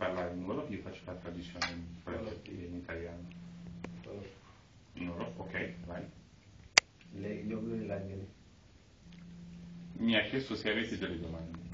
parlare in Wolof, io faccio la traduzione in, in italiano. In oro, ok, vai. léegi ñoom lu Mi ha chiesto se avete delle domande.